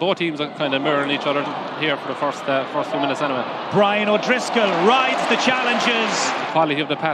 Both teams are kind of mirroring each other here for the first uh, first few minutes anyway. Brian O'Driscoll rides the challenges. The quality of the pass